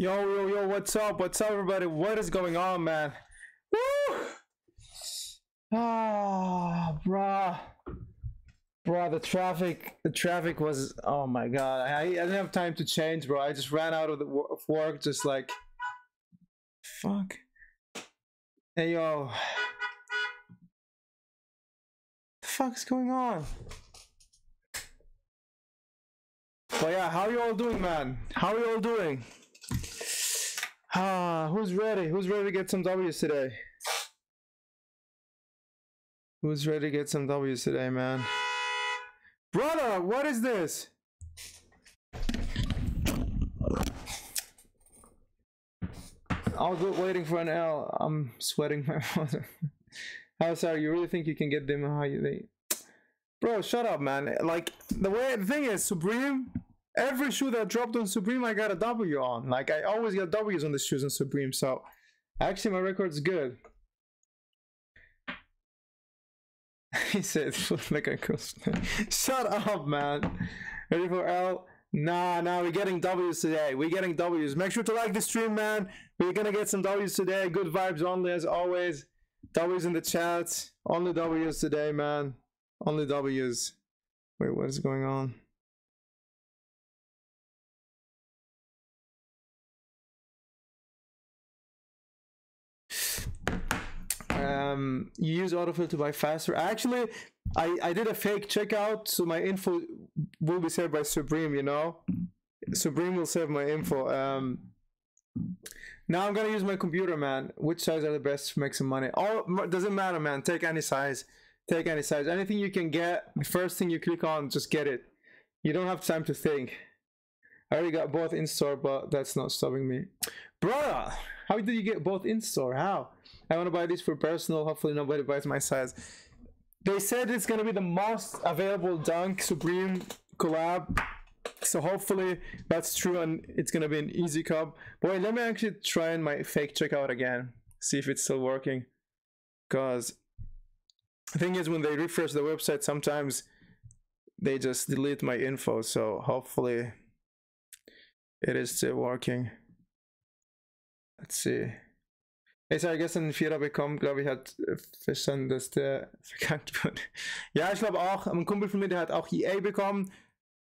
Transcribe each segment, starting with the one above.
Yo, yo, yo, what's up? What's up, everybody? What is going on, man? Woo! Ah, bruh. Bruh, the traffic, the traffic was, oh my god. I, I didn't have time to change, bro. I just ran out of the of work, just like, fuck. Hey, yo. The fuck's going on? But yeah, how you all doing, man? How you all doing? Ah, who's ready? Who's ready to get some W's today? Who's ready to get some W's today, man? Brother, what is this? I'll go waiting for an L. I'm sweating my mother. How sorry? You really think you can get them? How you they? Bro, shut up, man. Like the way the thing is, Supreme. Every shoe that dropped on Supreme, I got a W on. Like I always get W's on the shoes on Supreme. So actually, my record's good. he said, like a ghost. Shut up, man. Ready for L? Nah, nah, we're getting W's today. We're getting W's. Make sure to like the stream, man. We're gonna get some W's today. Good vibes only, as always. W's in the chat. Only W's today, man. Only W's. Wait, what is going on? Um you use autofill to buy faster. Actually i i did a fake checkout so my info will be saved by supreme you know? Supreme will save my info. Um now i'm gonna use my computer man. Which size are the best to make some money? Oh doesn't matter man. Take any size. Take any size. Anything you can get the first thing you click on just get it. You don't have time to think. I already got both in store but that's not stopping me. Brother how did you get both in store how I want to buy these for personal. Hopefully, nobody buys my size. They said it's gonna be the most available Dunk Supreme collab. So hopefully that's true and it's gonna be an easy cop. Boy, let me actually try my fake checkout again. See if it's still working. Cause the thing is when they refresh the website sometimes they just delete my info. So hopefully it is still working. Let's see. Jetzt habe ich gestern einen Vierer bekommen, glaube ich, hat äh, verstanden, dass der verkackt wurde. Ja, ich glaube auch, ein Kumpel von mir, der hat auch EA bekommen,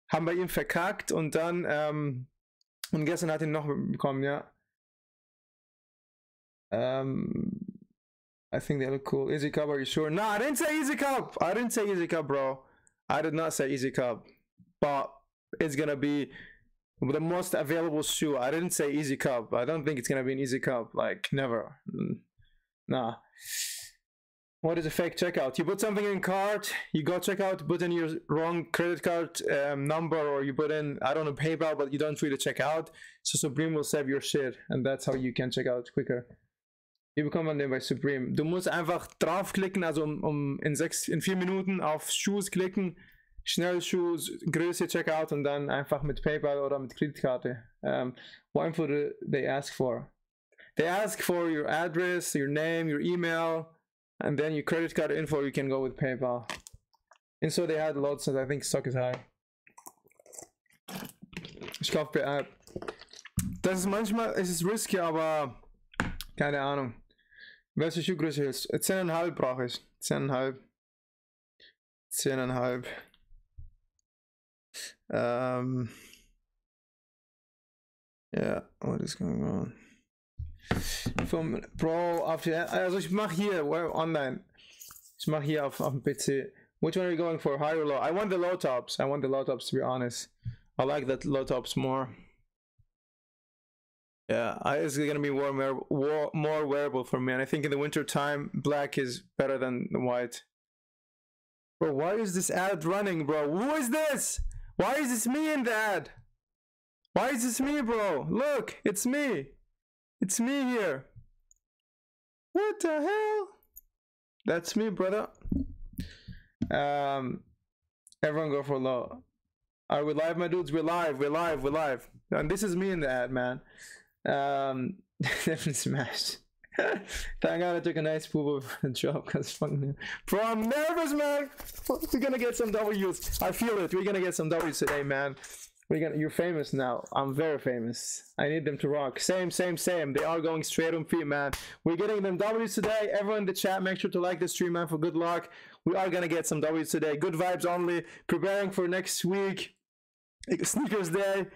haben bei ihm verkackt und dann, ähm, und gestern hat ihn noch bekommen, ja. Um, I think they look cool. Easy Cup, are you sure? No, I didn't say Easy Cup. I didn't say Easy Cup, bro. I did not say Easy Cup. But it's gonna be the most available shoe. I didn't say easy cop. I don't think it's gonna be an easy cop. Like never. Nah. What is a fake checkout? You put something in cart, you go checkout, put in your wrong credit card um, number, or you put in I don't know PayPal, but you don't really check out. So Supreme will save your shit, and that's how you can check out quicker. Wie bekommt man den bei Supreme? Du musst einfach draufklicken, also um, um in sechs, in vier Minuten auf Shoes klicken Schnellschuh, Größe Checkout und dann einfach mit PayPal oder mit Kreditkarte. Um, what info do they ask for? They ask for your address, your name, your email, and then your credit card info. You can go with PayPal. And so they had lots, and I think stock is high. Ich kaufe App. Das ist manchmal, es ist risky, aber keine Ahnung. Welche Schuhgröße ist? 10,5 brauche ich. 10,5. 10,5. Um, yeah, what is going on? Vom Bro auf die, also ich mach hier online. Ich mach hier auf, auf dem PC. Which one are you going for? High or low? I want the low tops. I want the low tops to be honest. I like that low tops more. Yeah, I, it's gonna be more, more, more wearable for me. And I think in the winter time, black is better than white. Bro, why is this ad running, bro? Who is this? Why is this me in the ad? Why is this me, bro? Look, it's me. It's me here. What the hell? That's me, brother. Um, everyone go for low. Are we live, my dudes? We're live. We're live. We're live. And this is me in the ad, man. Um, definitely smashed. Thank God I took a nice the job because fucking bro, I'm nervous, man. We're gonna get some W's. I feel it. We're gonna get some W's today, man. We're gonna, you're famous now. I'm very famous. I need them to rock. Same, same, same. They are going straight on feet, man. We're getting them W's today. Everyone in the chat, make sure to like the stream, man, for good luck. We are gonna get some W's today. Good vibes only. Preparing for next week. Sneakers Day.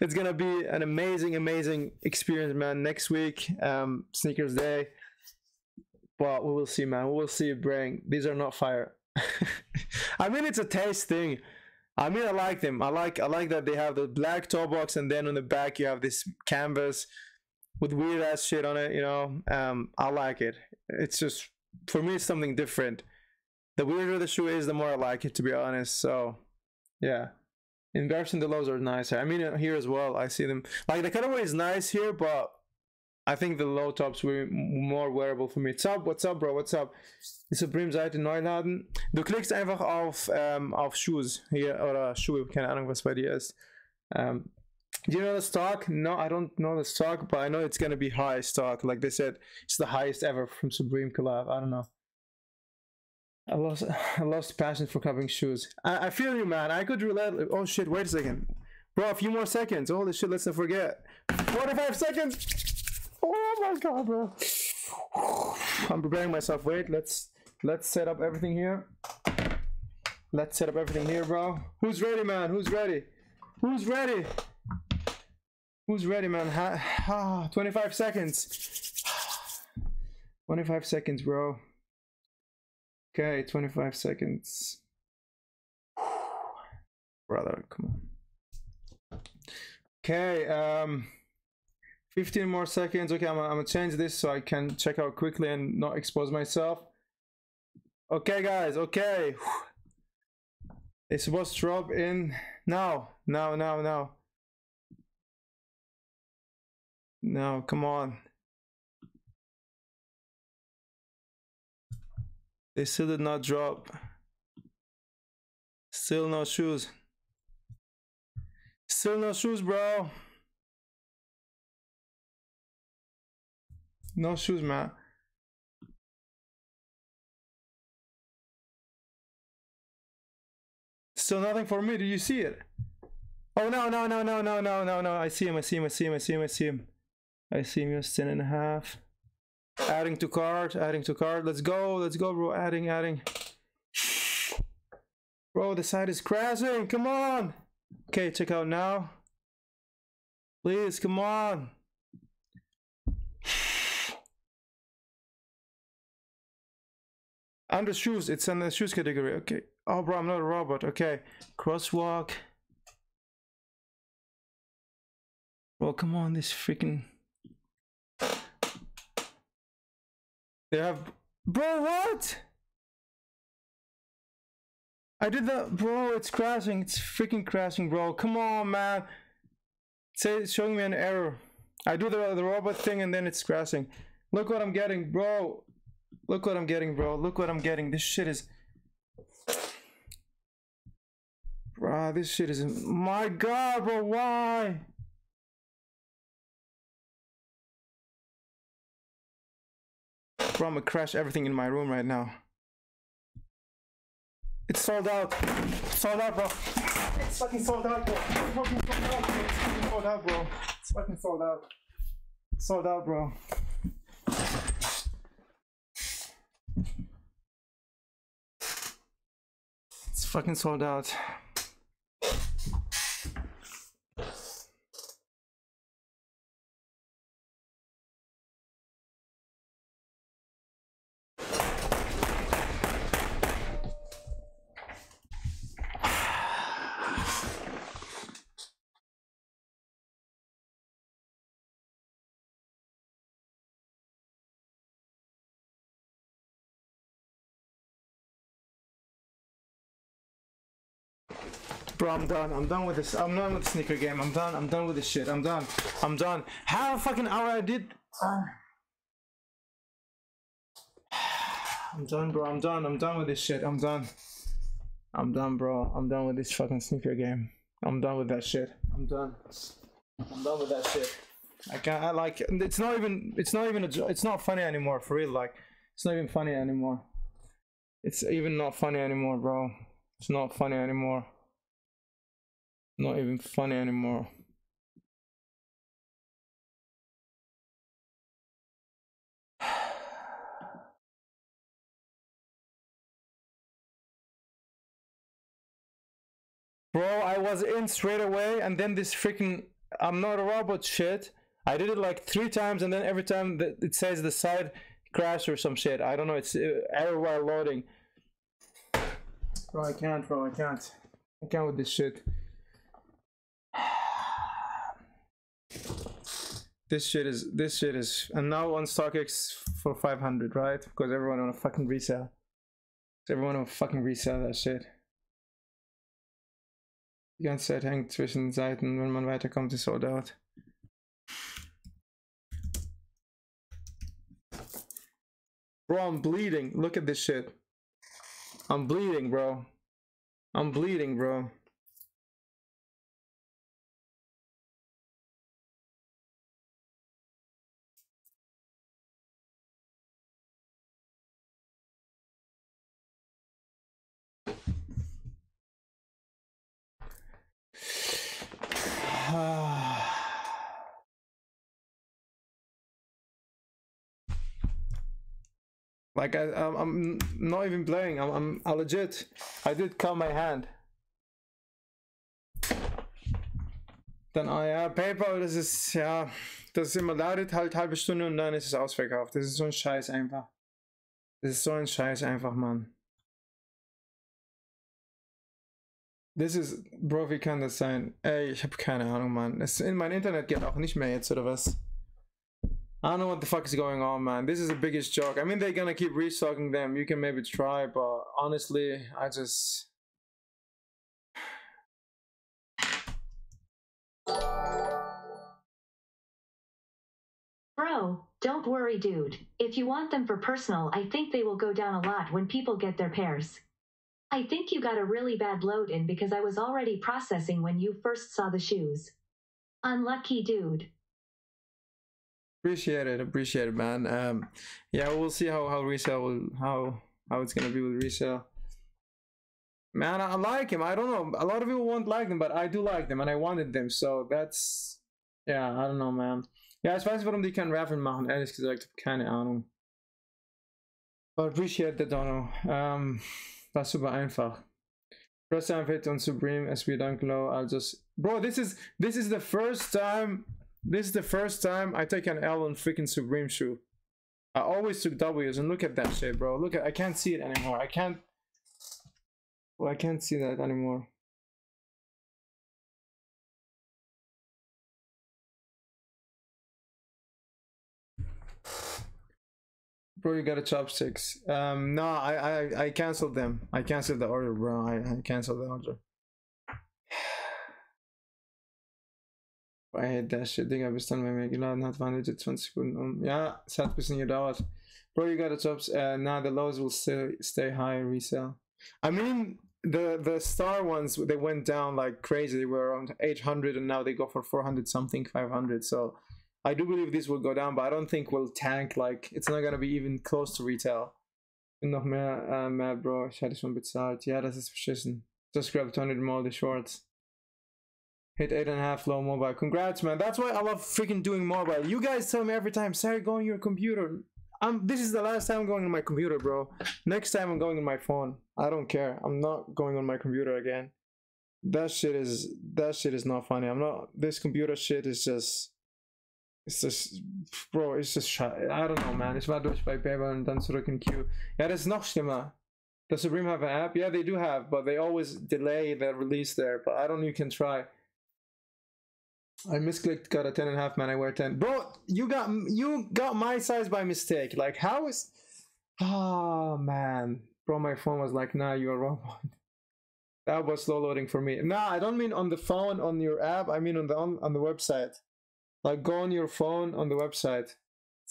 It's gonna be an amazing, amazing experience, man. Next week, um, Sneakers Day. But we will see, man. We will see. Bring these are not fire. I mean, it's a taste thing. I mean, I like them. I like I like that they have the black toe box, and then on the back you have this canvas with weird ass shit on it. You know, um, I like it. It's just for me, it's something different. The weirder the shoe is, the more I like it. To be honest, so yeah. In comparison, the lows are nicer. I mean, here as well, I see them like the cutaway is nice here, but I think the low tops were more wearable für mich. What's up, what's up, bro, what's up? Die Supreme-Seite neu laden. Du klickst einfach auf, ähm, auf Shoes hier, oder Schuhe, keine Ahnung, was bei dir ist. Um, do you know the stock? No, I don't know the stock, but I know it's gonna be high stock. Like they said, it's the highest ever from Supreme collab. I don't know. I lost, I lost passion for covering shoes. I, I feel you, man. I could relate. Oh shit! Wait a second, bro. A few more seconds. Holy shit! Let's not forget. Forty-five seconds. Oh my god, bro. I'm preparing myself. Wait, let's let's set up everything here. Let's set up everything here, bro. Who's ready, man? Who's ready? Who's ready? Who's ready, man? Ha, ha, 25 seconds. 25 seconds, bro. Okay, 25 seconds. Brother, come on. Okay, um 15 more seconds. Okay, I'm, I'm gonna change this so I can check out quickly and not expose myself. Okay, guys, okay. It's supposed to drop in now, now, now, now. No, come on. They still did not drop. Still no shoes. Still no shoes, bro. No shoes, man. Still nothing for me. Do you see it? Oh no no no no no no no no! I see him. I see him. I see him. I see him. I see him. I see him. Just ten and a half. Adding to cart. Adding to cart. Let's go. Let's go, bro. Adding. Adding. Bro, the site is crashing. Come on. Okay, check out now. Please, come on. Under shoes, it's in the shoes category. Okay. Oh, bro, I'm not a robot. Okay. Crosswalk. Well, come on, this freaking. They have. Bro, what? I did that, bro. It's crashing. It's freaking crashing, bro. Come on, man. Say it's showing me an error. I do the the robot thing and then it's crashing. Look what I'm getting, bro. Look what I'm getting, bro. Look what I'm getting. This shit is... Bro, this shit is... My god, bro, why? Bro, I'm gonna crash everything in my room right now. It's sold out. It's sold out, bro. It's fucking sold out, bro. It's fucking sold out, bro. It's fucking sold out, bro. It's fucking sold out. Sold out, bro. It's fucking sold out. Bro, I'm done. I'm done with this. I'm done with the sneaker game. I'm done. I'm done with this shit. I'm done. I'm done. How fucking hour I did? Uh, I'm done, bro. I'm done. I'm done with this shit. I'm done. I'm done, bro. I'm done with this fucking sneaker game. I'm done with that shit. I'm done. I'm done with that shit. I can't. I like. It's not even. It's not even a. It's not funny anymore. For real, like. It's not even funny anymore. It's even not funny anymore, bro. It's not funny anymore. Not even funny anymore. Bro, I was in straight away and then this freaking I'm not a robot shit. I did it like three times and then every time that it says the side crash or some shit. I don't know, it's uh, error while loading. Bro, I can't, bro, I can't. I can't with this shit. This shit is, this shit is, and now on StockX for 500, right? Because everyone on a fucking resell. Everyone wanna fucking resell that shit. Die ganze Zeit hängt zwischen Seiten, wenn man weiterkommt, ist sold out. Bro, I'm bleeding. Look at this shit. I'm bleeding, bro. I'm bleeding, bro. like I, I'm, I'm not even playing. I'm, I'm, I legit. I did cut my hand. Dann, ah ja, PayPal, das ist, ja, das ist immer ladet halt halbe Stunde und dann ist es ausverkauft. Das ist so ein Scheiß einfach. Das ist so ein Scheiß einfach, Mann. Das ist, Bro, wie kann das sein? Ey, ich habe keine Ahnung, Mann. Es, in mein Internet geht auch nicht mehr jetzt, oder was? I don't know what the fuck is going on, man. This is the biggest joke. I mean, they're gonna keep restocking them. You can maybe try, but honestly, I just. Bro, don't worry, dude. If you want them for personal, I think they will go down a lot when people get their pairs. I think you got a really bad load in because I was already processing when you first saw the shoes. Unlucky dude. Appreciate it, appreciate it, man. Um, yeah, we'll see how how resale will how how it's gonna be with resale. Man, I like him. I don't know. A lot of people won't like them, but I do like them and I wanted them. So that's yeah, I don't know, man. Ja, ich weiß warum die keinen Raffle machen. Ehrlich gesagt, keine Ahnung. But appreciate the Dono. Um, war super einfach. Time hit on Supreme SB Dunk Low. I'll just bro. This is this is the first time this is the first time I take an L on freaking Supreme shoe. I always took W's and look at that shit, bro. Look at I can't see it anymore. I can't well I can't see that anymore. Bro, you got a chopsticks. Um no, I I I canceled them. I canceled the order, bro. I, I canceled the order. I hate that shit, Digga, bis dann, wenn mir geladen hat, waren legit 20 Sekunden um. Ja, es hat ein bisschen gedauert. Bro, you got a jobs. Uh, nah, the lows will stay, stay high in resale. I mean, the the star ones, they went down like crazy. They were around 800 and now they go for 400 something, 500. So I do believe this will go down, but I don't think will tank. Like, it's not gonna be even close to retail. Noch mehr, mehr, Bro. Ich hatte schon bezahlt. Ja, das ist beschissen. Just grabbed 100 more the shorts. Hit eight and a half low mobile. Congrats, man. That's why I love freaking doing mobile. You guys tell me every time, Sari, go on your computer. I'm. This is the last time I'm going on my computer, bro. Next time I'm going on my phone. I don't care. I'm not going on my computer again. That shit is. That shit is not funny. I'm not. This computer shit is just. It's just, bro, it's just, I don't know, man. Ich war durch bei PayPal und dann zurück in Q. Ja, das ist noch schlimmer. Does Supreme have an app? Yeah, they do have, but they always delay the release there. But I don't know, you can try. I misclicked, got a 10 and a half man, I wear 10. Bro, you got you got my size by mistake. Like how is Oh man. Bro, my phone was like, nah, you're wrong one. That was slow loading for me. Nah, I don't mean on the phone on your app, I mean on the on, on the website. Like go on your phone on the website.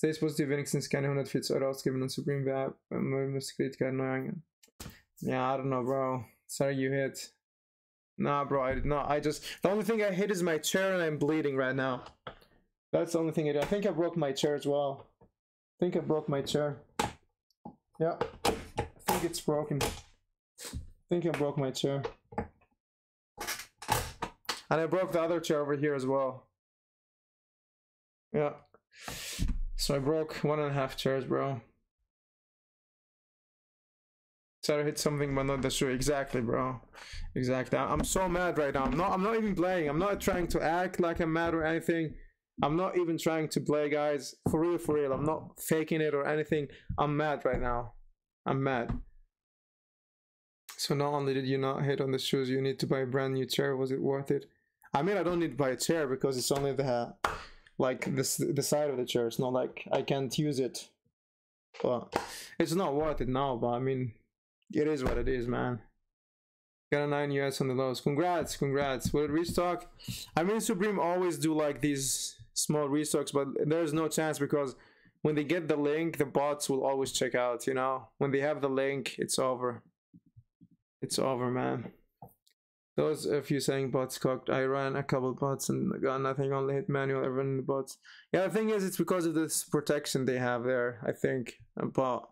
Positiv wenigstens keine 140 Euro ausgeben und Supreme App. Müsste Kreditkarte neu eingehen. Yeah, I don't know, bro. Sorry you hit. Nah, bro, I did not. I just the only thing I hit is my chair, and I'm bleeding right now. That's the only thing I did. I think I broke my chair as well. I think I broke my chair. Yeah, I think it's broken. I think I broke my chair. And I broke the other chair over here as well. Yeah. So I broke one and a half chairs, bro. I hit something, but not the shoe. Exactly, bro. Exactly. I'm so mad right now. I'm not. I'm not even playing. I'm not trying to act like I'm mad or anything. I'm not even trying to play, guys. For real, for real. I'm not faking it or anything. I'm mad right now. I'm mad. So not only did you not hit on the shoes, you need to buy a brand new chair. Was it worth it? I mean, I don't need to buy a chair because it's only the like this the side of the. It's not like I can't use it. But it's not worth it now. But I mean, it is what it is, man. Got a 9 US on the lows. Congrats, congrats. Will it restock? I mean, Supreme always do like these small restocks, but there's no chance because when they get the link, the bots will always check out, you know? When they have the link, it's over. It's over, man. Those a few saying bots cocked. I ran a couple bots and got nothing, only hit manual, everyone the bots. Yeah, the thing is, it's because of this protection they have there, I think. But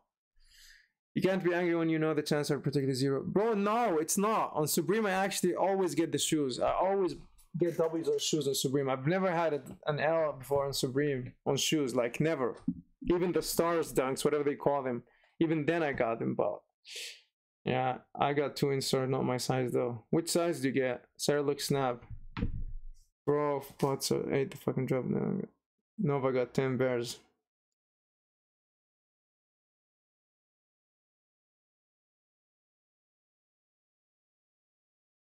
you can't be angry when you know the chances are particularly zero. Bro, no, it's not. On Supreme, I actually always get the shoes. I always get W's on shoes on Supreme. I've never had an L before on Supreme on shoes. Like, never. Even the stars dunks, whatever they call them. Even then I got them, but... Yeah, I got two insert, not my size though. Which size do you get? Sari looks snap. Bro, bots ate the fucking drop now. Nova got 10 bears.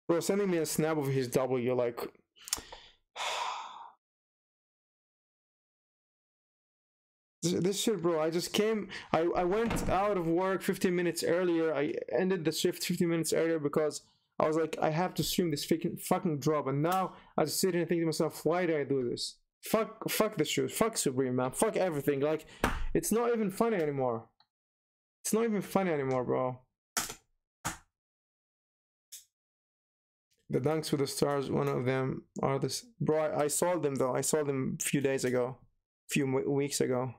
Bro, sending me a snap of his W, like. This shit, bro. I just came. I, I went out of work 15 minutes earlier. I ended the shift 15 minutes earlier because I was like, I have to stream this fucking fucking drop. And now I just sit here and think to myself, why did I do this? Fuck, fuck the shoes. Fuck Supreme, man. Fuck everything. Like, it's not even funny anymore. It's not even funny anymore, bro. The dunks with the stars, one of them are this. Bro, I, I saw them though. I saw them a few days ago, few weeks ago.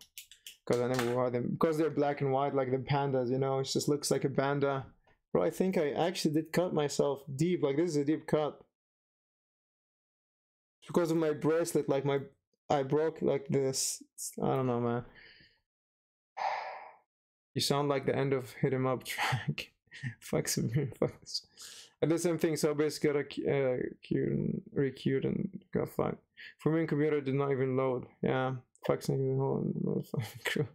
Because I never wore them. Because they're black and white like the pandas, you know? It just looks like a panda. Bro, I think I actually did cut myself deep. Like, this is a deep cut. It's because of my bracelet. Like, my. I broke like this. I don't know, man. You sound like the end of Hit 'em Up track. Fuck some. Fuck. And the same thing, so basically got a uh, queued and requeued and got fine. For me, computer did not even load. Yeah, fuck the whole crew.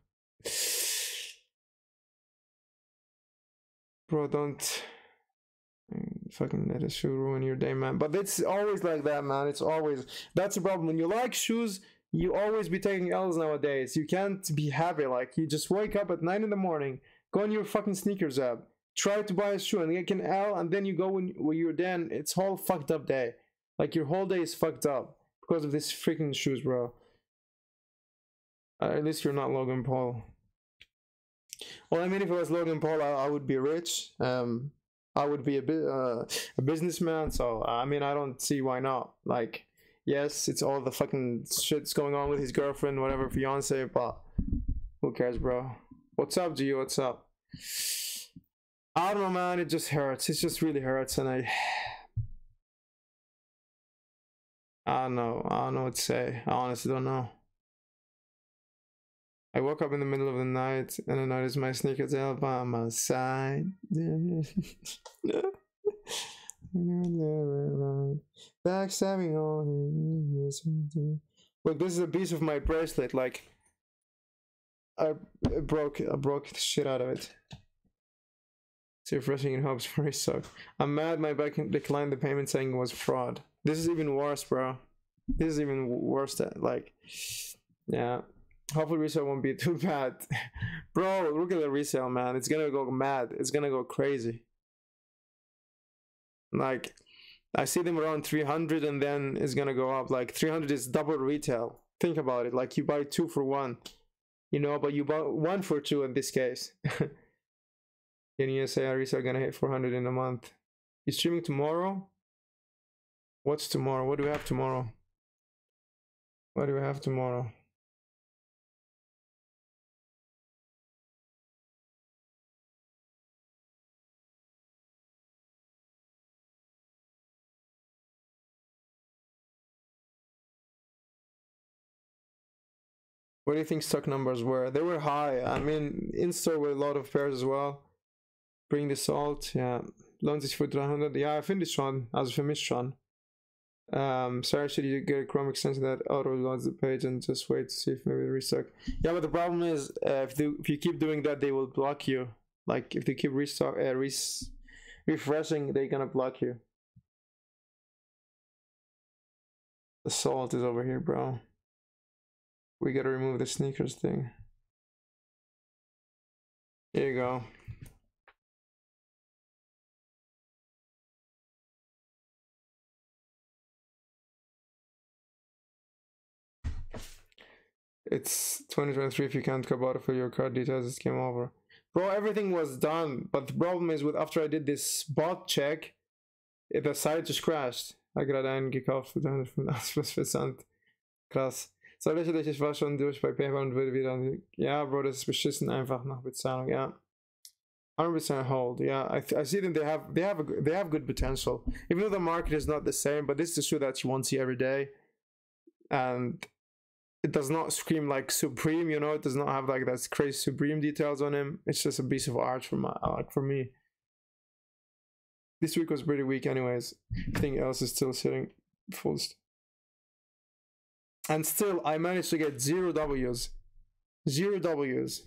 Bro, don't mm, fucking let a shoe ruin your day, man. But it's always like that, man. It's always that's the problem. When you like shoes, you always be taking L's nowadays. You can't be happy. Like you just wake up at nine in the morning, go on your fucking sneakers app try to buy a shoe and get an L, and then you go when, when you're done. it's whole fucked up day. Like your whole day is fucked up because of this freaking shoes, bro. Uh, at least you're not Logan Paul. Well, I mean, if it was Logan Paul, I, I would be rich. Um, I would be a bit uh, a businessman. So I mean, I don't see why not. Like, yes, it's all the fucking shit's going on with his girlfriend, whatever, fiance, but who cares, bro? What's up, G? What's up? I don't know, man. It just hurts. It just really hurts, and I. I don't know. I don't know what to say. I honestly don't know. I woke up in the middle of the night and I noticed my sneakers are by my side. Backstabbing on Look, this is a piece of my bracelet. Like, I broke, I broke the shit out of it. See refreshing in hopes for suck. I'm mad my bank declined the payment saying it was fraud. This is even worse, bro. This is even worse that like yeah. Hopefully resale won't be too bad. bro, look at the resale man. It's gonna go mad. It's gonna go crazy. Like I see them around 300 and then it's gonna go up. Like 300 is double retail. Think about it. Like you buy two for one. You know, but you buy one for two in this case. In USA, Arisa gonna hit 400 in a month. You streaming tomorrow? What's tomorrow? What do we have tomorrow? What do we have tomorrow? What do you think stock numbers were? They were high. I mean, in store with a lot of pairs as well. Bring the salt, yeah. Lohnt sich for 300? Yeah, I finished one. Also für finished one. Um, sorry, should you get a Chrome extension that auto loads the page and just wait to see if maybe restock? Yeah, but the problem is uh, if they, if you keep doing that, they will block you. Like if they keep restock, uh, res refreshing, they're gonna block you. The salt is over here, bro. We gotta remove the sneakers thing. Here you go. It's 2023. If you can't go out for your card details, it's game over. Bro, everything was done, but the problem is with after I did this bot check, the site just crashed. Gerade einen gekauft für 385 plus Versand. Krass. So lächerlich, ich war schon durch bei PayPal und würde wieder. Ja, Bro, das ist beschissen einfach nach Bezahlung, ja. 100% hold. Yeah, I, I see them. They have they have a, they have good potential. Even though the market is not the same, but this is a shoe that you won't see every day, and it does not scream like Supreme. You know, it does not have like that crazy Supreme details on him. It's just a piece of art for my like for me. This week was pretty weak, anyways. Everything else is still sitting full. St- and still, I managed to get zero W's, zero W's,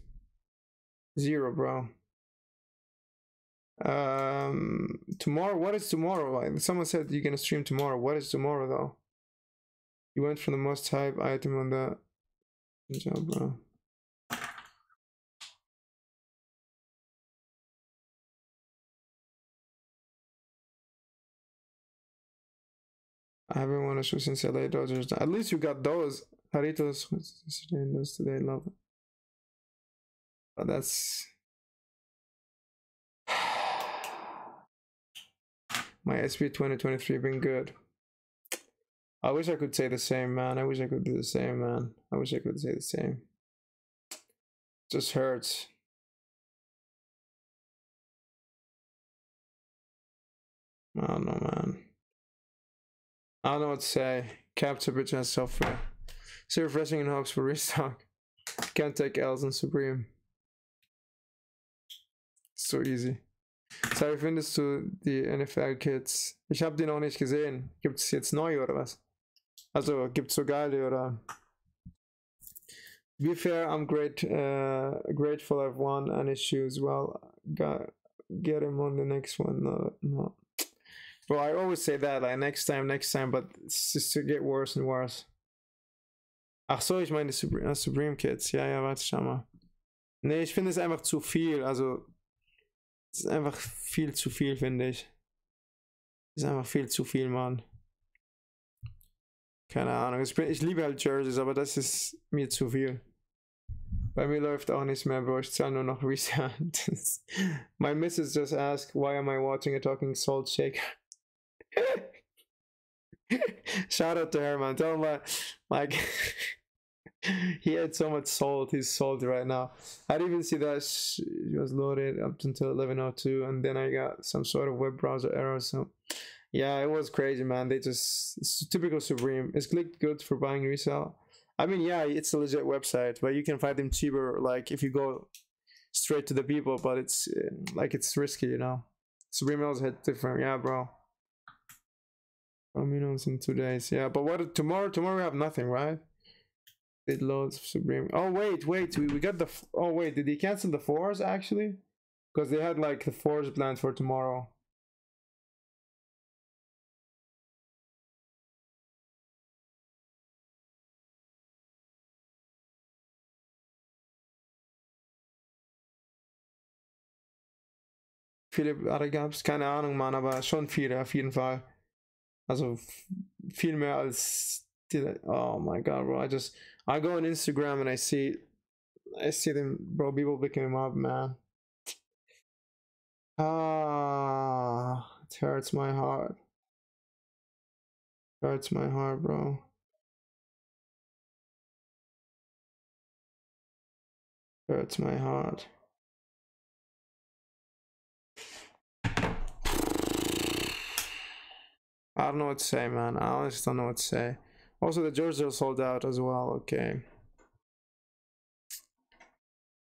zero, bro. Um, tomorrow. What is tomorrow? Someone said you're gonna stream tomorrow. What is tomorrow though? You went from the most hype item on the. Job, bro. I haven't won a shoe since LA Dodgers. At least you got those. And those today. Love it. But that's my SB 2023 been good. I wish I could say the same, man. I wish I could do the same, man. I wish I could say the same. Just hurts. I don't know, man. I don't know what to say. Capture bitch and software. So refreshing in hopes for restock. Can't take L's in Supreme. So easy. Sorry, findest du die NFL Kids? Ich habe die noch nicht gesehen. Gibt es jetzt neu oder was? Also, gibt's so geile oder? Be fair, I'm great, uh, grateful I've won an issue as well. Got, get him on the next one. No, no. Well, I always say that, like next time, next time, but it's just to get worse and worse. Ach so, ich meine Supreme, Supreme Kids. Ja, ja, warte, schau mal. Nee, ich finde es einfach zu viel. Also, es ist einfach viel zu viel, finde ich. Es ist einfach viel zu viel, Mann. Keine Ahnung. Ich, bin, ich liebe halt Jerseys, aber das ist mir zu viel. Bei mir läuft auch nichts mehr, Bro. Ich zahle nur noch Resale. My missus just asked, why am I watching a talking salt shaker? Shout out to her, man. Tell him that, like, he had so much salt. He's salty right now. I didn't even see that she was loaded up until 11:02, and then I got some sort of web browser error. So, yeah, it was crazy, man. They just typical Supreme. It's clicked good for buying resale. I mean, yeah, it's a legit website, but you can find them cheaper. Like if you go straight to the people, but it's uh, like it's risky, you know. Supreme also had different, yeah, bro. Domino's in two days. Yeah, but what tomorrow? Tomorrow we have nothing, right? It loads of Supreme. Oh wait, wait. We, we got the. Oh wait, did he cancel the fours actually? Because they had like the fours planned for tomorrow. Jahre gab keine Ahnung, Mann, aber schon viele auf jeden Fall. Also viel mehr als die, oh my god, bro. I just I go on Instagram and I see I see them, bro. People picking them up, man. Ah, it hurts my heart. hurts my heart, bro. hurts my heart. I don't know what to say, man. I honestly don't know what to say. Also, the jerseys are sold out as well. Okay.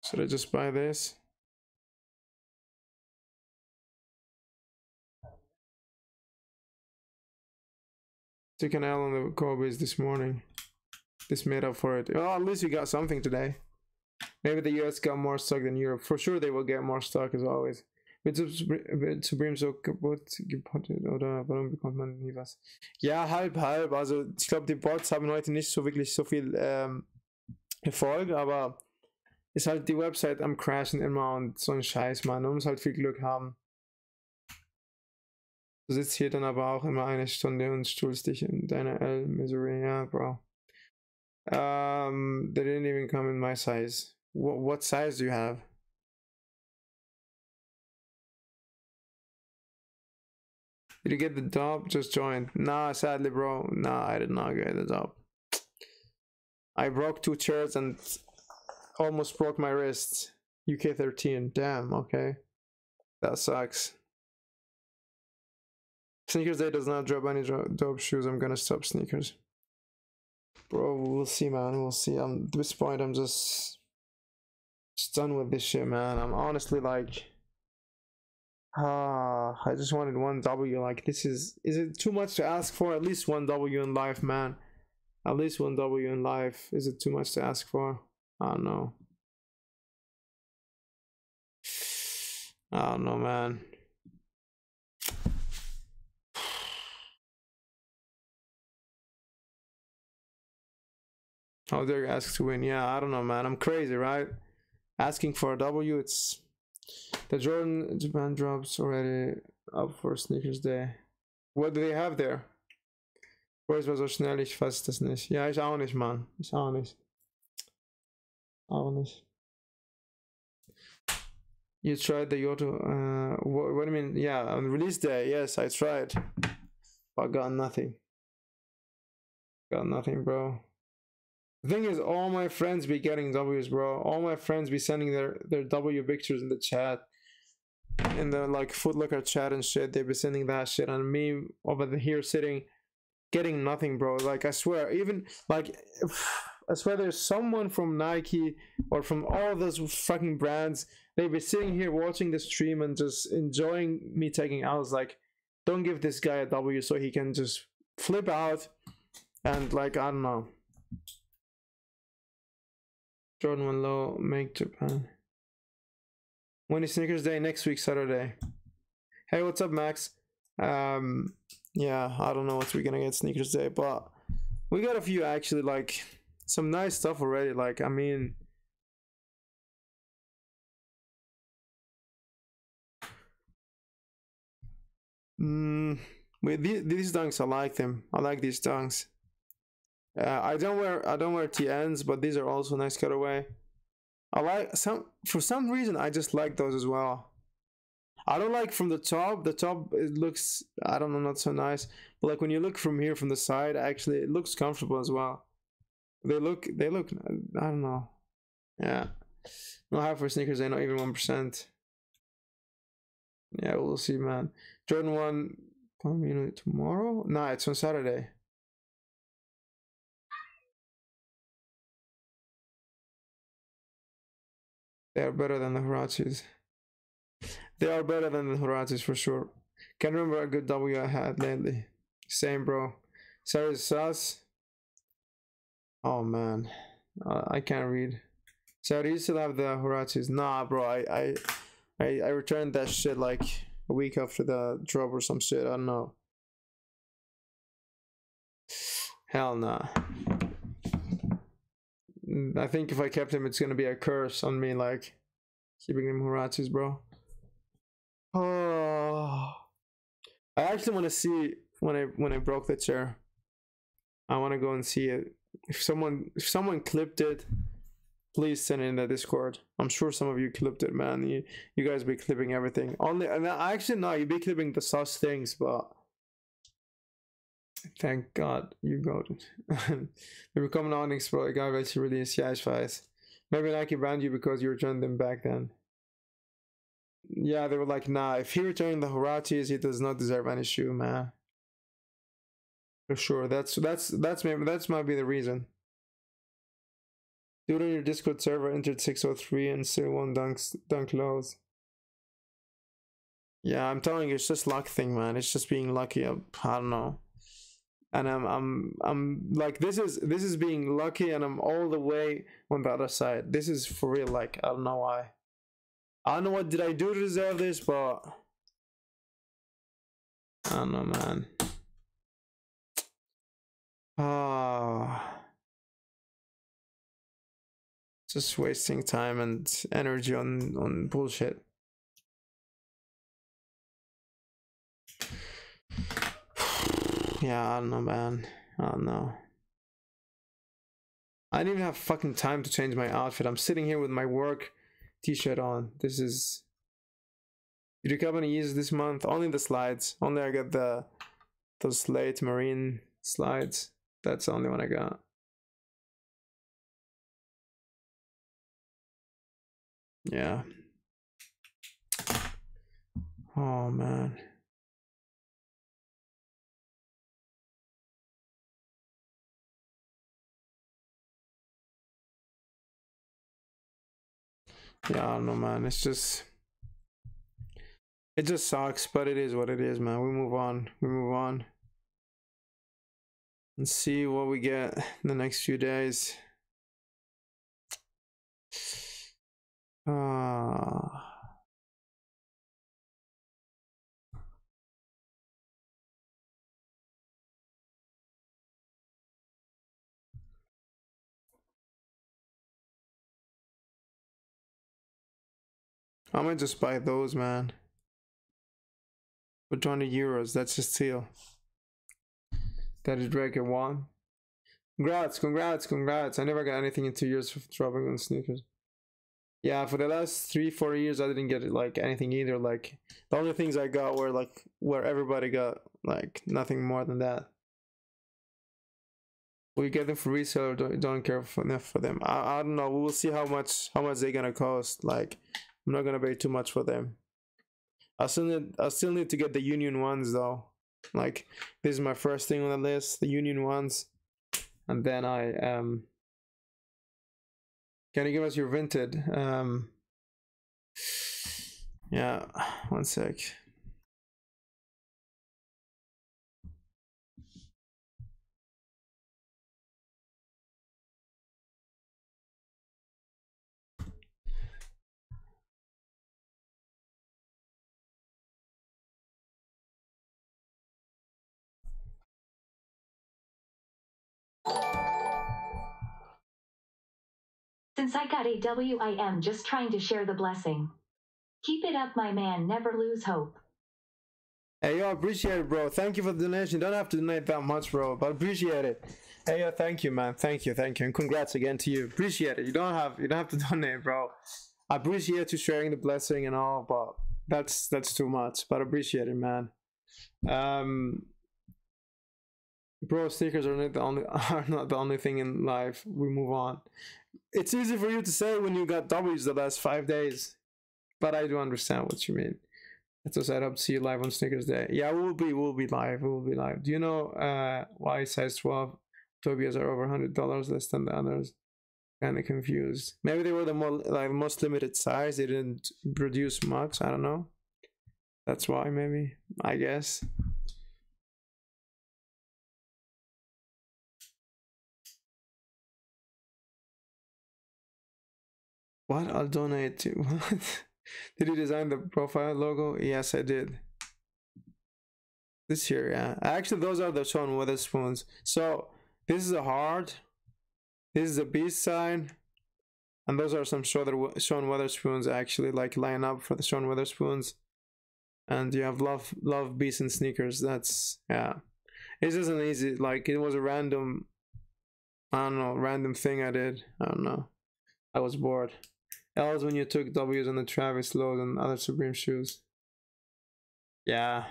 Should I just buy this? Took an L on the Kobe's this morning. This made up for it. Well, at least we got something today. Maybe the US got more stock than Europe. For sure, they will get more stock as always. Mit Supreme so kaputt gepottet oder warum bekommt man nie was? Ja, halb, halb. Also ich glaube, die Bots haben heute nicht so wirklich so viel ähm, Erfolg, aber ist halt die Website am Crashen immer und so ein Scheiß, man. Man muss halt viel Glück haben. Du sitzt hier dann aber auch immer eine Stunde und stuhlst dich in deiner L-Misery. Ja, Bro. Um, they didn't even come in my size. What, what size do you have? Did you get the dub? Just joined. Nah, sadly, bro. Nah, I did not get the dub. I broke two chairs and almost broke my wrist. UK 13. Damn, okay. That sucks. Sneakers Day does not drop any dope shoes. I'm gonna stop sneakers. Bro, we'll see, man. We'll see. I'm, at this point, I'm just, done with this shit, man. I'm honestly like, ah, I just wanted one W. Like, this is, is it too much to ask for? At least one W in life, man. At least one W in life. Is it too much to ask for? I don't know. I don't know, man. Oh, they're asked to win. Yeah, I don't know, man. I'm crazy, right? Asking for a W, it's the Jordan Japan drops already up for Sneakers Day. What do they have there? Boys war so schnell, ich fass das nicht. Ja, ich auch nicht, Mann. Ich auch nicht. Auch nicht. You tried the Yoto, uh, what, what do you mean? Yeah, on release day, yes, I tried. But got nothing. Got nothing, bro. The thing is, all my friends be getting W's, bro. All my friends be sending their, their W pictures in the chat. In the like Footlocker chat and shit. They be sending that shit. And me over here sitting, getting nothing, bro. Like, I swear, even like, I swear there's someone from Nike or from all those fucking brands. They be sitting here watching the stream and just enjoying me taking L's. Like, don't give this guy a W so he can just flip out and like, I don't know. Jordan 1 low, make Japan. When is Sneakers Day? Next week, Saturday. Hey, what's up, Max? Um, yeah, I don't know what we're gonna get Sneakers Day, but we got a few actually, like, some nice stuff already. Like, I mean, mm, with these, these dunks, I like them. I like these dunks. Uh, I don't wear I don't wear TNs, but these are also nice cutaway. I like some for some reason I just like those as well. I don't like from the top. The top it looks I don't know not so nice, but like when you look from here from the side, actually it looks comfortable as well. They look they look I don't know. Yeah, no high for sneakers. They not even one percent. Yeah, we'll see, man. Jordan one. Know, tomorrow? Nah, it's on Saturday. They are better than the Huaraches. They are better than the Huaraches for sure. Can't remember a good W I had lately. Same, bro. Sorry, sus. Oh man, uh, I can't read. So do you still have the Huaraches? Nah, bro. I, I I I returned that shit like a week after the drop or some shit. I don't know. Hell nah. I think if I kept him, it's gonna be a curse on me, like keeping him Huaraches, bro. Oh, I actually want to see when I when I broke the chair. I want to go and see it. If someone if someone clipped it, please send it in the Discord. I'm sure some of you clipped it, man. You you guys be clipping everything. Only and actually no, you be clipping the sus things, but Thank God you got it. we become guy welche release, ich weiß. Maybe Nike banned you because you returned them back then. Yeah, they were like, nah, if he returned the Huaraches, he does not deserve any shoe, man. For sure, that's that's that's maybe that's might be the reason. Dude on your Discord server, entered 603 and still one dunks dunk lows. Yeah, I'm telling you, it's just luck thing, man. It's just being lucky. I don't know. And I'm I'm I'm like this is this is being lucky and I'm all the way on the other side. This is for real, like I don't know why. I don't know what did I do to deserve this, but I don't know man. Ah. just wasting time and energy on on bullshit. Yeah, I don't know, man. I don't know. I didn't even have fucking time to change my outfit. I'm sitting here with my work t-shirt on. This is. Did you have any use this month? Only the slides. Only I got the those late marine slides. That's the only one I got. Yeah. Oh man. Yeah, I don't know, man. It's just. It just sucks, but it is what it is, man. We move on. We move on. And see what we get in the next few days. Ah. I might just buy those, man. For 20 euros, that's a steal. That is Drake one. Congrats, congrats, congrats. I never got anything in two years for dropping on sneakers. Yeah, for the last three, four years, I didn't get like anything either. Like the only things I got were like where everybody got like nothing more than that. We get them for resale. Don't don't care enough for them. I, I don't know. We will see how much how much they're gonna cost. Like I'm not gonna pay too much for them. I still need I still need to get the union ones though. Like this is my first thing on the list, the union ones, and then I um can you give us your Vinted? Um, yeah, one sec. Since I got a WIM just trying to share the blessing. Keep it up, my man. Never lose hope. Hey, yo, appreciate it, bro. Thank you for the donation. Don't have to donate that much, bro, but appreciate it. Hey, yo, thank you, man. Thank you, thank you, and congrats again to you. Appreciate it. You don't have you don't have to donate, bro. I appreciate you sharing the blessing and all, but that's that's too much. But appreciate it, man. Um, bro, stickers are not the only are not the only thing in life. We move on it's easy for you to say when you got W's the last five days, but I do understand what you mean. It's I hope to see you live on Sneakers Day. Yeah, we'll be we'll be live. We'll be live. Do you know uh, why size 12 Tobias are over hundred dollars less than the others? Kind of confused. Maybe they were the more like most limited size. They didn't produce much. I don't know. That's why maybe. I guess. What? I'll donate to. What? did you design the profile logo? Yes, I did. This year, yeah. Actually, those are the Sean Wotherspoons. So this is a heart. This is a beast sign. And those are some Sean Wotherspoons actually like line up for the Sean Wotherspoons. And you have love, love, beast, and sneakers. That's yeah. It isn't easy. Like it was a random. I don't know, random thing I did. I don't know. I was bored. L's when you took W's on the Travis lows and other Supreme shoes. Yeah.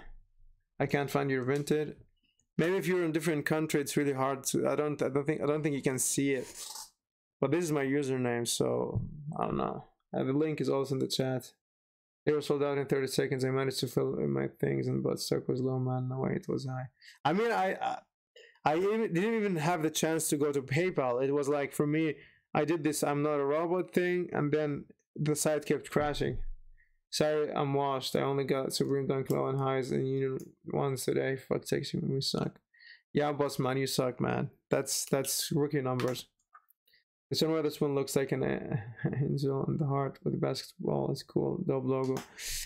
I can't find your Vinted. Maybe if you're in different country, it's really hard to. I don't. I don't think. I don't think you can see it. But this is my username, so I don't know. Uh, the link is also in the chat. They were sold out in 30 seconds. I managed to fill in my things, and but stock was low, man. No way, it was high. I mean, I, I, I even, didn't even have the chance to go to PayPal. It was like for me, I did this I'm not a robot thing, and then the site kept crashing. Sorry, I'm washed. I only got Supreme Dunk low and highs and Union ones today. Fuck takes we suck. Yeah, boss man, you suck, man. That's that's rookie numbers. One this one looks like an angel on the heart with a basketball. It's cool. Dope logo.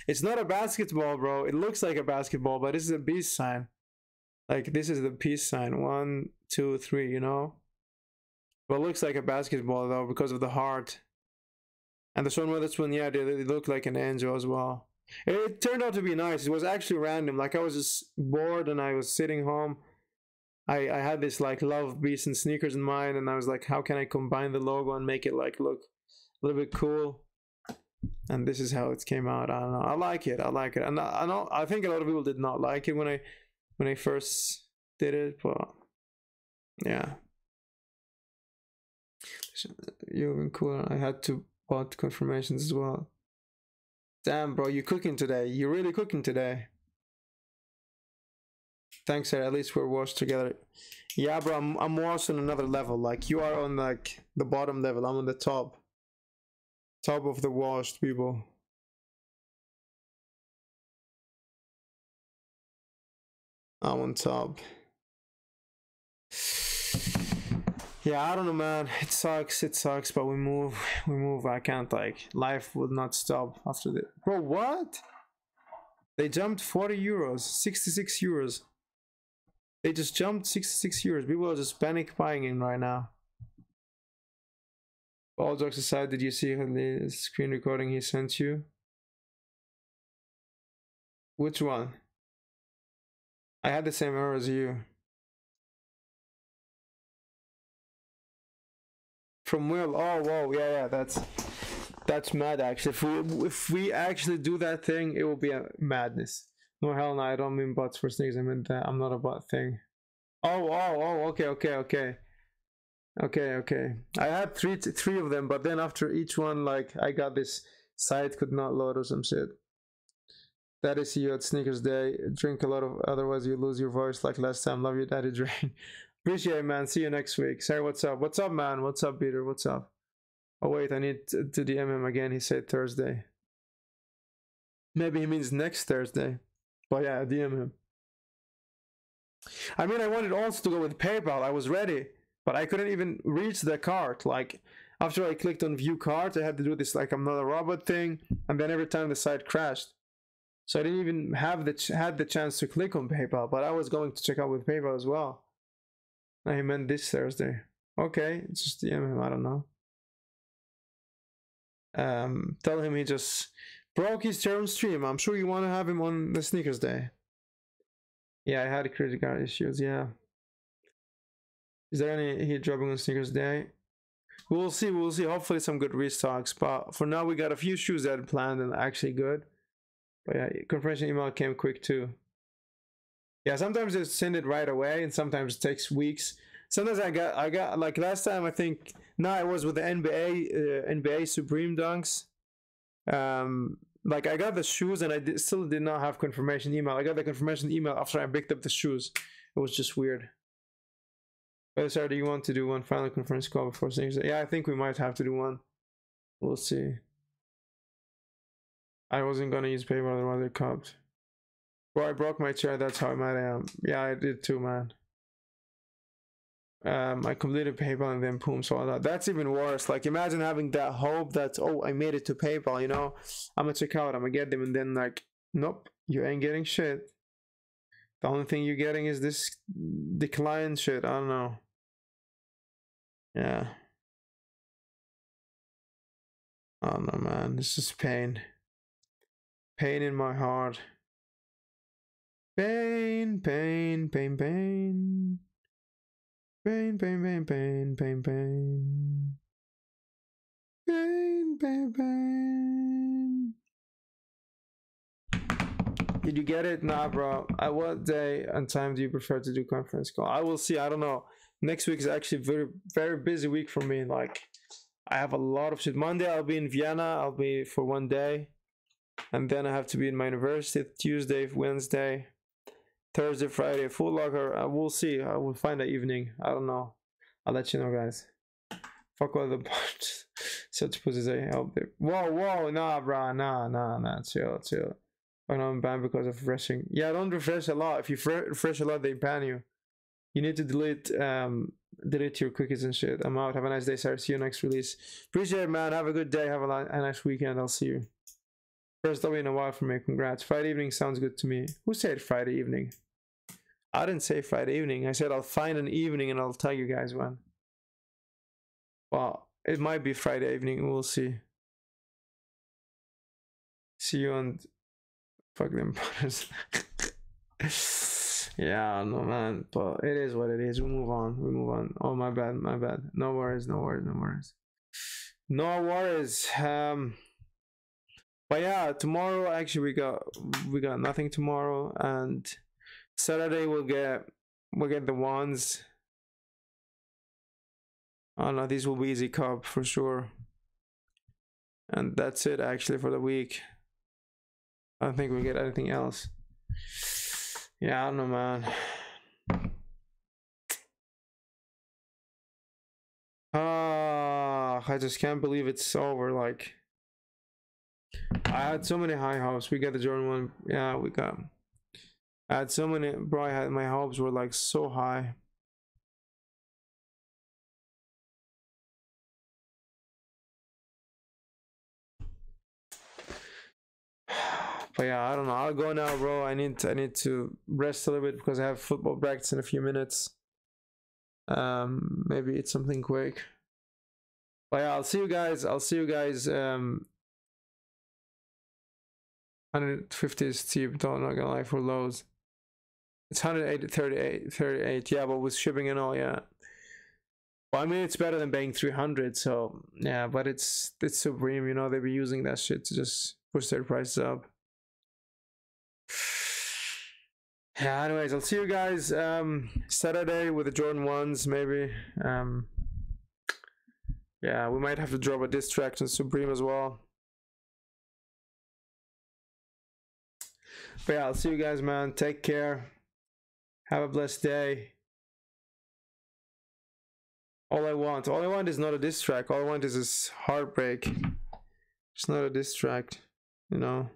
It's not a basketball, bro. It looks like a basketball, but this is a peace sign. Like this is the peace sign. One, two, three. You know. But looks like a basketball though because of the heart. And the this one, yeah, they, they look like an angel as well. It, turned out to be nice. It was actually random. Like I was just bored and I was sitting home I, I had this like love beats and sneakers in mind and I was like how can I combine the logo and make it like look a little bit cool and this is how it came out I don't know I like it I like it and I, I know I think a lot of people did not like it when I when I first did it but yeah you've been cool I had to bought confirmations as well damn bro you cooking today you really cooking today Thanks, sir. At least we're washed together. Yeah, bro, I'm, I'm washed on another level. Like, you are on, like, the bottom level. I'm on the top. Top of the washed people. I'm on top. Yeah, I don't know, man. It sucks. It sucks, but we move. We move. I can't, like, life would not stop after this. Bro, what? They jumped 40 euros, 66 euros. They just jumped 66 euros. People are just panic buying in right now. All jokes aside, did you see the screen recording he sent you? Which one? I had the same error as you. From Will. Oh, whoa, yeah, yeah, that's that's mad. Actually, if we if we actually do that thing, it will be a madness. No, hell no, I don't mean bots for sneakers. I meant that I'm not a bot thing. Oh, oh, oh, okay, okay, okay. Okay, okay. I had three three of them, but then after each one, like, I got this site could not load or some shit. That is you at Sneakers Day. Drink a lot of, otherwise you lose your voice like last time. Love you, Daddy Drain. Appreciate it, man. See you next week. Sorry, what's up? What's up, man? What's up, Peter? What's up? Oh, wait, I need to, to DM him again. He said Thursday. Maybe he means next Thursday. But yeah, DM him. I mean, I wanted also to go with PayPal. I was ready, but I couldn't even reach the cart. Like, after I clicked on view cart, I had to do this like I'm not a robot thing, and then every time the site crashed. So I didn't even have the had the chance to click on PayPal, but I was going to check out with PayPal as well. I meant this Thursday. Okay, just DM him. I don't know. Um, tell him he just broke his term stream. I'm sure you want to have him on the sneakers day. Yeah, I had credit card issues. Yeah. Is there any heat dropping on sneakers day? We'll see. We'll see. Hopefully, some good restocks. But for now, we got a few shoes that planned and actually good. But yeah, confirmation email came quick too. Yeah, sometimes they send it right away, and sometimes it takes weeks. Sometimes I got, I got like last time. I think no, it was with the NBA, uh, NBA Supreme Dunks. Um, like I got the shoes and I still did not have confirmation email. I got the confirmation email after I picked up the shoes. It was just weird. But sorry, do you want to do one final conference call before saying Yeah, I think we might have to do one. We'll see. I wasn't gonna use PayPal otherwise I copped. Well, I broke my chair, that's how mad I am. Yeah, I did too, man um, I completed PayPal and then boom, so that. That's even worse. Like imagine having that hope that oh I made it to PayPal, you know, I'm gonna check out, I'm gonna get them, and then like nope, you ain't getting shit. The only thing you're getting is this decline shit. I don't know. Yeah. I don't know, man. This is pain. Pain in my heart. Pain, pain, pain, pain. Pain, pain, pain, pain, pain, pain. Pain, pain, pain. Did you get it? Nah, bro. At what day and time do you prefer to do conference call? I will see. I don't know. Next week is actually very, very busy week for me. Like, I have a lot of shit. Monday I'll be in Vienna. I'll be for one day, and then I have to be in my university Tuesday, Wednesday. Thursday, Friday, Foot Locker. Uh, we'll see. I will find the evening. I don't know. I'll let you know, guys. Fuck all the parts. Such pussies I help it. Whoa, whoa, nah, bro, nah, nah, nah, chill, chill. No, I'm banned because of refreshing. Yeah, don't refresh a lot. If you refresh a lot, they ban you. You need to delete um delete your cookies and shit. I'm out. Have a nice day, sir. See you next release. Appreciate it, man. Have a good day. Have a, a nice weekend. I'll see you. First W in a while for me. Congrats. Friday evening sounds good to me. Who said Friday evening? I didn't say Friday evening. I said I'll find an evening and I'll tell you guys when. Well, it might be Friday evening. We'll see. See you on fuck them brothers. yeah, no man, but it is what it is. We move on. We move on. Oh my bad, my bad. No worries, no worries, no worries. No worries. Um but yeah, tomorrow actually we got we got nothing tomorrow and Saturday we'll get we'll get the ones. Oh no, these will be easy cop for sure. And that's it actually for the week. I don't think we get anything else. Yeah, I don't know, man. Ah, I just can't believe it's over. Like, I had so many high hopes. We got the Jordan one. Yeah, we got. I had so many, bro. I had my hopes were like so high. But yeah, I don't know. I'll go now, bro. I need I need to rest a little bit because I have football practice in a few minutes. Um, maybe eat something quick. But yeah, I'll see you guys. I'll see you guys. Um, 150 is cheap. Don't not gonna lie for lows. It's 108, 38, 38. Yeah, but with shipping and all, yeah. Well, I mean, it's better than paying 300. So yeah, but it's it's supreme. You know, they be using that shit to just push their prices up yeah anyways i'll see you guys um saturday with the jordan ones maybe um yeah we might have to drop a distraction supreme as well but yeah i'll see you guys man. Take care. Have a blessed day. All i want all i want is not a diss track. All i want is this heartbreak. It's not a diss track you know?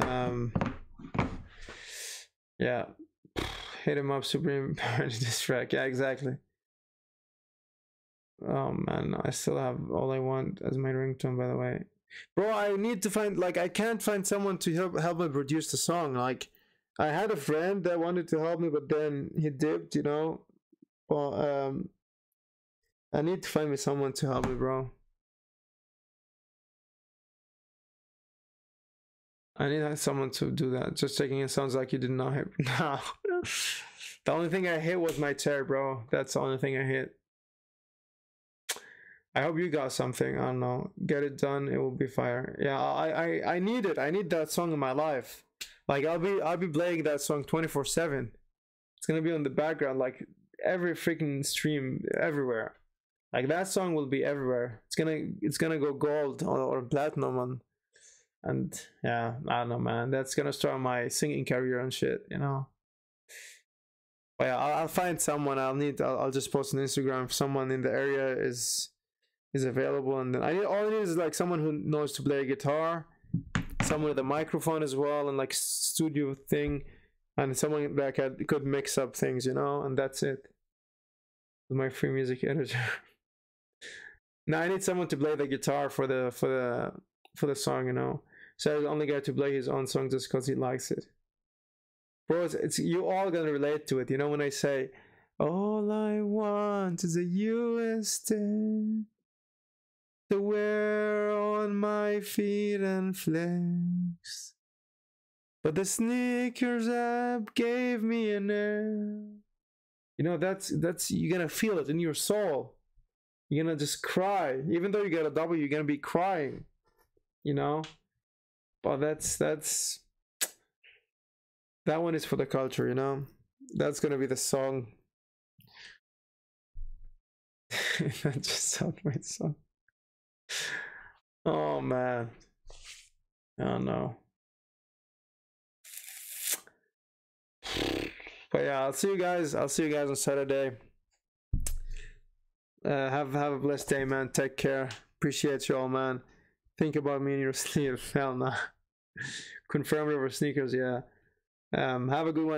Um, yeah, hit him up, Supreme diss track. Yeah, exactly. Oh man, I still have all I want as my ringtone. By the way, bro, I need to find like I can't find someone to help help me produce the song. Like, I had a friend that wanted to help me, but then he dipped. You know, well, um, I need to find me someone to help me, bro. I need someone to do that. Just checking it sounds like you did not hit. No. the only thing I hit was my chair, bro. That's the only thing I hit. I hope you got something. I don't know. Get it done. It will be fire. Yeah, I, I, I need it. I need that song in my life. Like I'll be I'll be playing that song 24/7. It's gonna be on the background like every freaking stream everywhere. Like that song will be everywhere. It's gonna it's gonna go gold or, or platinum on and yeah i don't know man that's gonna start my singing career and shit you know but yeah i'll, I'll find someone i'll need I'll, I'll, just post on instagram if someone in the area is is available and then i need all i need is like someone who knows to play a guitar someone with a microphone as well and like studio thing and someone that could, could mix up things you know and that's it with my free music editor now i need someone to play the guitar for the for the for the song you know so the only guy to play his own song just because he likes it. Bro, it's, it's you all gonna relate to it. You know when I say, "All I want is a US to wear on my feet and flex." But the sneakers app gave me an air. You know that's that's you're gonna feel it in your soul. You're gonna just cry, even though you get a W. You're gonna be crying. You know. But that's that's that one is for the culture, you know. That's gonna be the song. that just sounds my song. Oh man. Oh no. But yeah, I'll see you guys. I'll see you guys on Saturday. Uh, have have a blessed day, man. Take care. Appreciate you all, man. Think about me in your sleep. Hell nah. Confirm over sneakers, yeah. Um, have a good one.